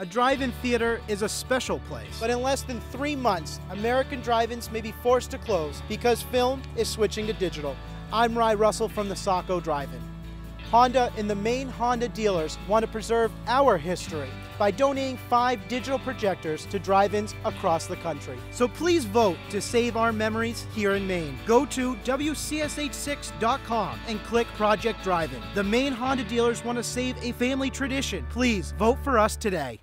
A drive in theater is a special place. But in less than three months, American drive ins may be forced to close because film is switching to digital. I'm Ry Russell from the Saco Drive In. Honda and the Maine Honda dealers want to preserve our history by donating five digital projectors to drive ins across the country. So please vote to save our memories here in Maine. Go to WCSH6.com and click Project Drive In. The Maine Honda dealers want to save a family tradition. Please vote for us today.